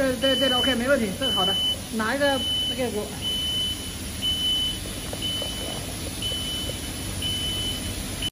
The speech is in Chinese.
对对对的 ok 没问题这个好的拿一个那个我。